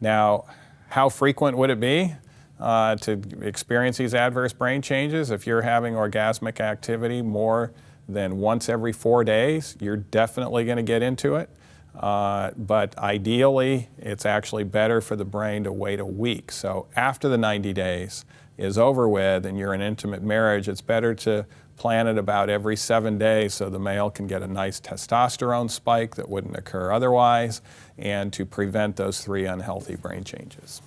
Now, how frequent would it be uh, to experience these adverse brain changes? If you're having orgasmic activity more than once every four days, you're definitely going to get into it. Uh, but ideally, it's actually better for the brain to wait a week. So after the 90 days is over with and you're in intimate marriage, it's better to plan it about every seven days so the male can get a nice testosterone spike that wouldn't occur otherwise and to prevent those three unhealthy brain changes.